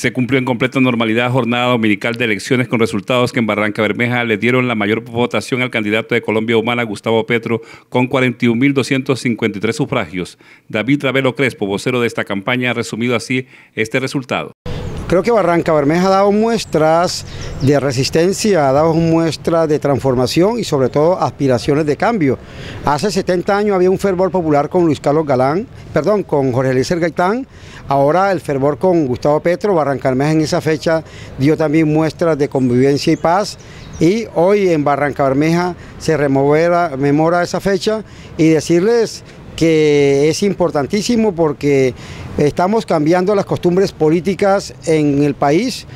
Se cumplió en completa normalidad jornada dominical de elecciones con resultados que en Barranca Bermeja le dieron la mayor votación al candidato de Colombia Humana, Gustavo Petro, con 41.253 sufragios. David Ravelo Crespo, vocero de esta campaña, ha resumido así este resultado. Creo que Barranca Bermeja ha dado muestras de resistencia, ha dado muestras de transformación y sobre todo aspiraciones de cambio. Hace 70 años había un fervor popular con Luis Carlos Galán, perdón, con Jorge Eliezer Gaitán, ahora el fervor con Gustavo Petro, Barranca Bermeja en esa fecha. Dio también muestras de convivencia y paz. Y hoy en Barranca Bermeja se rememora esa fecha y decirles que es importantísimo porque estamos cambiando las costumbres políticas en el país,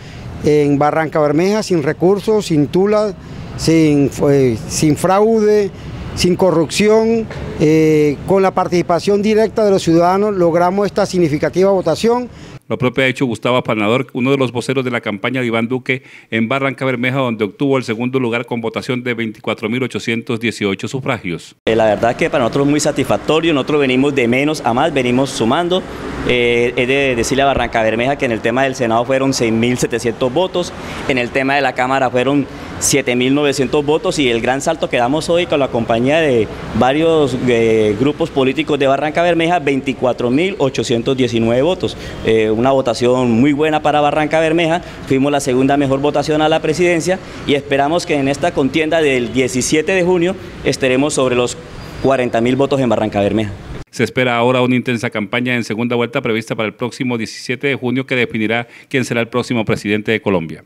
en Barranca Bermeja, sin recursos, sin tula, sin, eh, sin fraude, sin corrupción, eh, con la participación directa de los ciudadanos logramos esta significativa votación. Lo propio ha hecho Gustavo Apanador, uno de los voceros de la campaña de Iván Duque en Barranca Bermeja, donde obtuvo el segundo lugar con votación de 24.818 sufragios. Eh, la verdad que para nosotros es muy satisfactorio, nosotros venimos de menos a más, venimos sumando. Eh, he de decirle a Barranca Bermeja que en el tema del Senado fueron 6.700 votos, en el tema de la Cámara fueron 7.900 votos y el gran salto que damos hoy con la compañía de varios eh, grupos políticos de Barranca Bermeja, 24.819 votos. Eh, una votación muy buena para Barranca Bermeja, fuimos la segunda mejor votación a la presidencia y esperamos que en esta contienda del 17 de junio estaremos sobre los 40.000 votos en Barranca Bermeja. Se espera ahora una intensa campaña en segunda vuelta prevista para el próximo 17 de junio que definirá quién será el próximo presidente de Colombia.